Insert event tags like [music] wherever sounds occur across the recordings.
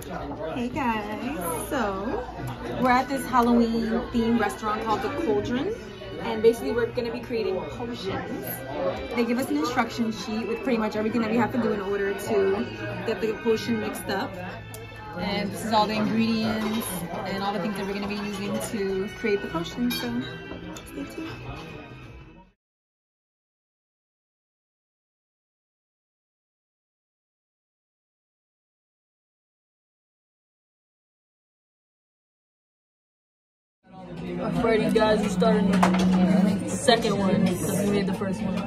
Hey guys, so we're at this Halloween themed restaurant called The Cauldron and basically we're gonna be creating potions. They give us an instruction sheet with pretty much everything that we have to do in order to get the potion mixed up. And this is all the ingredients and all the things that we're gonna be using to create the potion, so stay tuned. Alrighty guys, we're starting the second one because we made the first one.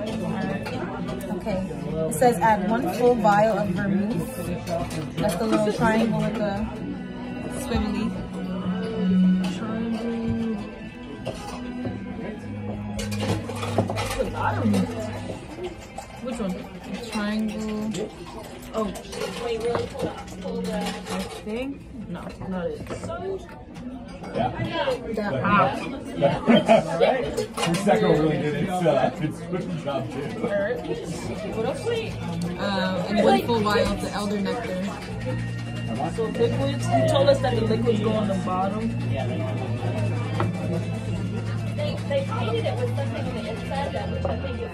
Okay, it says add one full vial of vermouth. That's the little triangle with the swivelly. Which one? The Triangle. Oh. Wait, really? I think. No, not it. The, Alright. Your second really did its, uh, its good job too. What else? uh, and one full of the elder nectar. So liquids. You told us that the liquids go on the bottom. They, they painted it with something on the inside that which I think is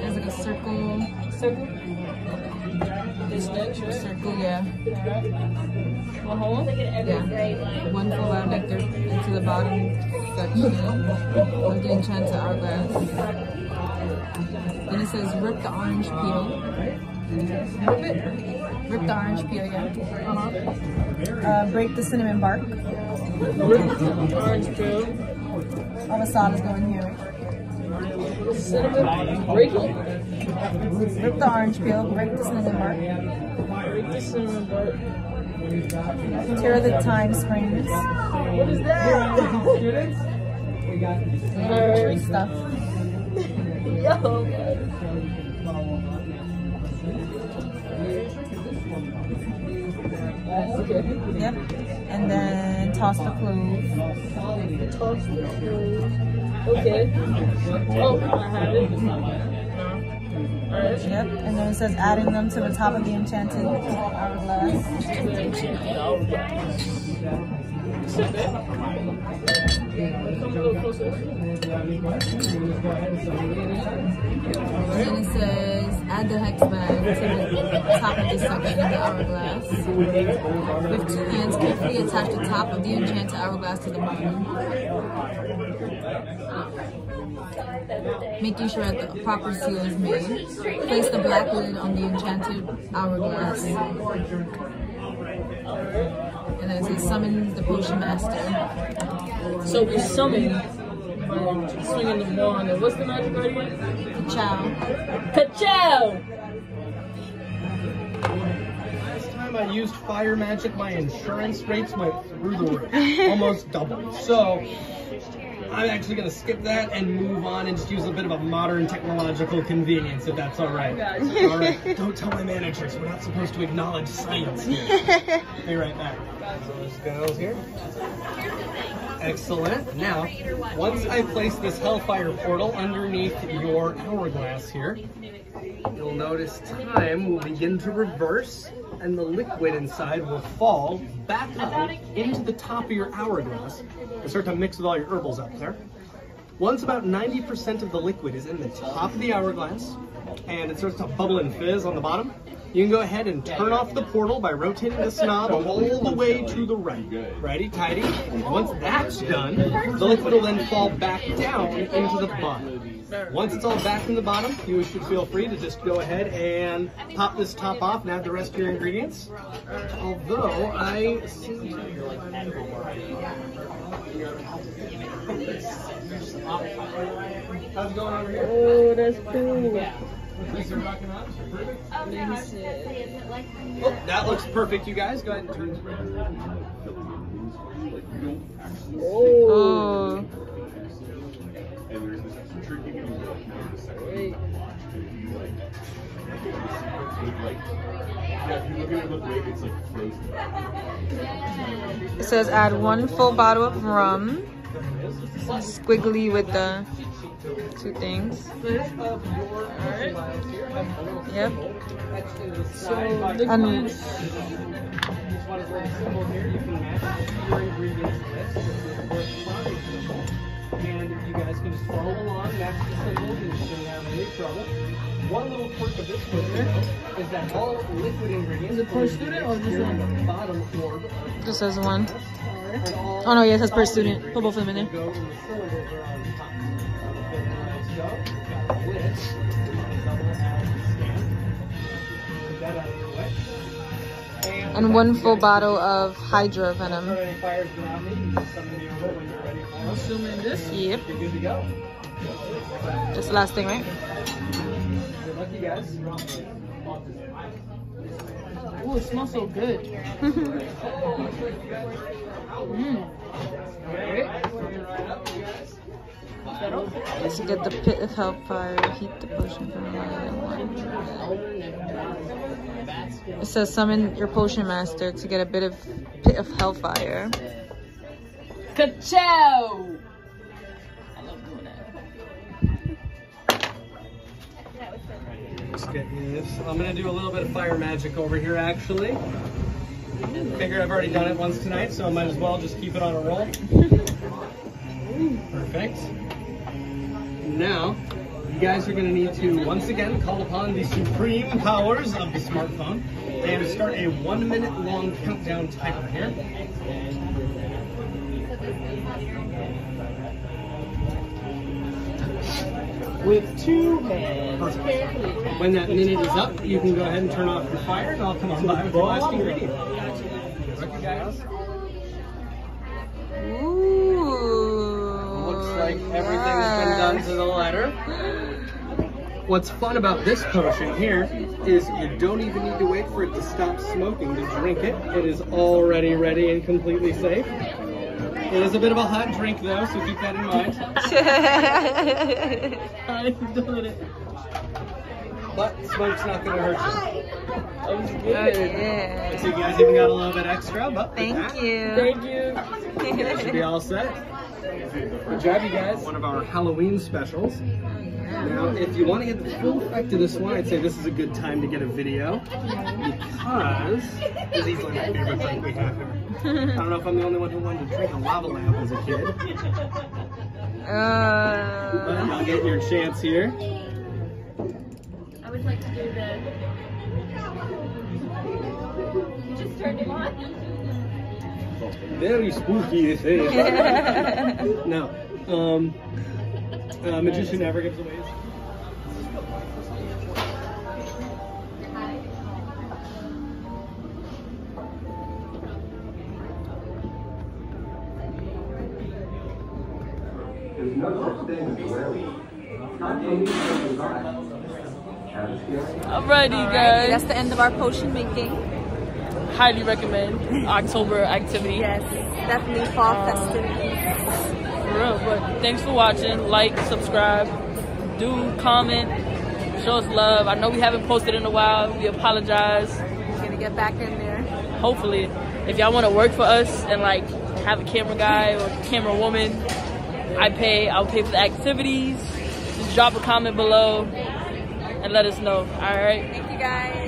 There's like a circle, Circle. This next, right? circle, yeah. One whole one? Yeah. One full vial of nectar into the bottom section of the enchanted hourglass. Then it says rip the orange peel. Rip it. Rip the orange peel, yeah. Uh-huh. Uh, break the cinnamon bark. Rip the orange peel. All the salt is going here, right? Cinnamon. Break it. Rip the orange peel, break the cinnamon bark. Break the cinnamon bark. Tear the thyme springs. What is that? [laughs] Free stuff. [laughs] Yo. Okay. Yep. And then toss the cloves. Toss the clothes. Okay. Oh, I have it. Yep. And then it says adding them to the top of the enchanted. And then it says add the hex bag to the top of the section of the hourglass. With two hands, carefully attach the top of the enchanted hourglass to the bottom. Making sure that the proper seal is made. Place the black lid on the enchanted hourglass. And then it says summon the potion master. So we summon um, by swinging the wand. And what's the magic word again? Ciao. Ka-chow! Last time I used fire magic, my insurance rates went through the roof, almost doubled. So I'm actually going to skip that and move on and just use a bit of a modern technological convenience, if that's all right. all right. Don't tell my managers. We're not supposed to acknowledge science here. [laughs] Be right back. So this goes here. Excellent. Now, once I place this Hellfire portal underneath your hourglass here, you'll notice time will begin to reverse and the liquid inside will fall back up into the top of your hourglass and start to mix with all your herbals up there. Once about 90% of the liquid is in the top of the hourglass and it starts to bubble and fizz on the bottom, you can go ahead and turn off the portal by rotating this knob all the way to the right. Righty tighty. And once that's done, the liquid will then fall back down into the bottom. Once it's all back in the bottom, you should feel free to just go ahead and pop this top off and add the rest of your ingredients. Although I see How's it going over here? Oh, that's cool. These are rocking out. Perfect. Oh, that looks perfect, you guys. Go ahead and turn this right over. Oh, oh. It says add one full bottle of rum. Squiggly with the two things. Yep. And liquids. little symbol here, you can match your ingredients list with your corresponding symbol. And if you guys can just follow along, match the symbols, and you shouldn't have any trouble. One little quirk of this potion is that all liquid ingredients Is it per student or just here one? the bottom orb Just as one. Oh, no, yeah, it says per student. Put both of them in there. Go in the cylinders around the top. Okay, let's go. Got the lid. Double as the. Put that out of your way. And one full bottle of Hydra Venom. Start any fires around me. You just the orb when you're ready for I'm assuming this. Yep. You're good to go. That's the last thing, right? Oh, it smells so good. Mmm. To get the pit of hellfire, heat the potion from than one. It says summon your potion master to get a bit of pit of hellfire. Ka-chow! I love doing that. Let's get this. I'm gonna do a little bit of fire magic over here, actually. Figure I've already done it once tonight, so I might as well just keep it on a roll. Perfect. Now, you guys are gonna need to once again call upon the supreme powers of the smartphone and start a one minute long countdown timer here. With two hands. Perfect. When that minute is up, you can go ahead and turn off your fire, and I'll come on by with your last ingredient. Ooh. Looks like everything's been done to the letter. What's fun about this potion here is you don't even need to wait for it to stop smoking to drink it. It is already ready and completely safe. It is a bit of a hot drink though, so keep that in mind. [laughs] [laughs] I'm doing it. But smoke's not gonna hurt you. That was Oh, good. yeah. So you guys even got a little bit extra, but Thank that, you. Thank you. [laughs] should be all set. Good job, you guys. One of our Halloween specials. Now, if you want to get the full effect of this one, I'd say this is a good time to get a video because this is easily my favorite drink we have here. I don't know if I'm the only one who wanted to drink a lava lamp as a kid, but Uh, I'll get your chance here. I would like to do the. You just turned him on. Very spooky, this is. no. Um, uh, magician never gives away. his- There's no such thing as rarity. Spontaneous is not. Alrighty, Alright, that's the end of our potion making. Highly recommend October activity. Yes, definitely fall festivities. For real. But thanks for watching. Like, subscribe, do comment, show us love. I know we haven't posted in a while. We apologize. Gonna get back in there. Hopefully, if y'all want to work for us and like have a camera guy or camera woman, I pay. I'll pay for the activities. Just drop a comment below and let us know. All right. Thank you guys.